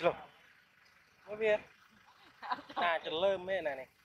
สรุปว่าเบียร์น่าจะเริ่มแม่น่ะนี่อะ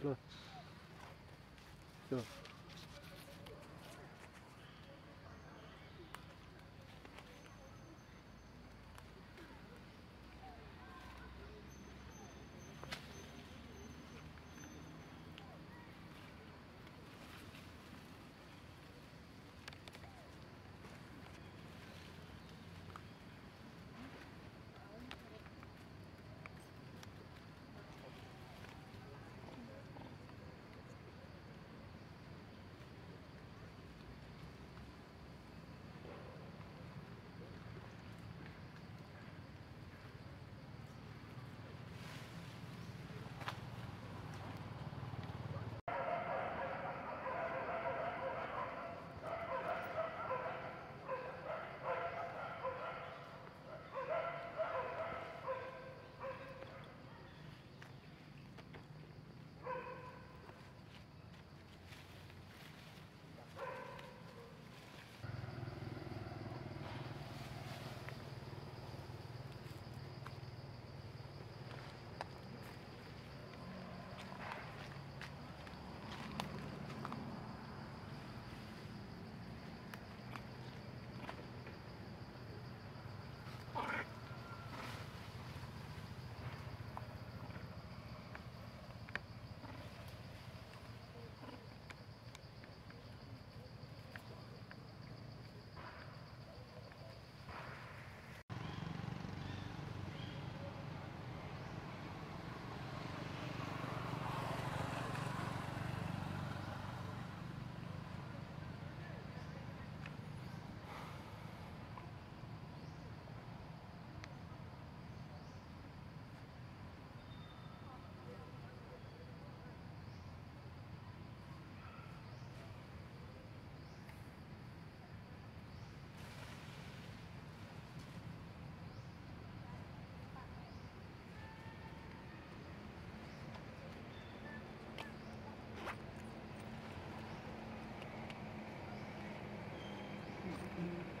что Mm-hmm.